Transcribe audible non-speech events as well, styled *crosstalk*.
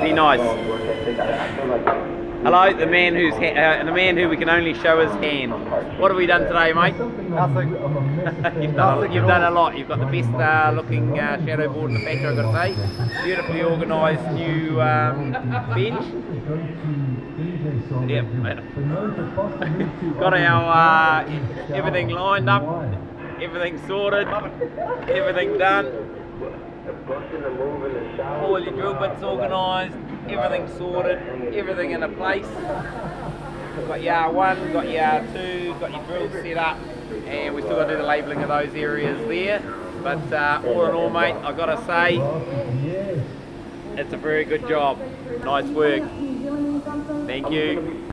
Be nice. Hello, the man who's uh, the man who we can only show his hand. What have we done today, mate? Nothing. *laughs* you've done a, you've done a lot. You've got the best uh, looking uh, shadow board in the factory, I've got to say. Beautifully organised new um, bench. Yep. *laughs* got our uh, everything lined up, everything sorted, everything done. All your drill bits organised, everything sorted, everything in a place. Got your R1, got your R2, got your drills set up, and we still got to do the labelling of those areas there. But uh, all in all, mate, I've got to say, it's a very good job. Nice work. Thank you.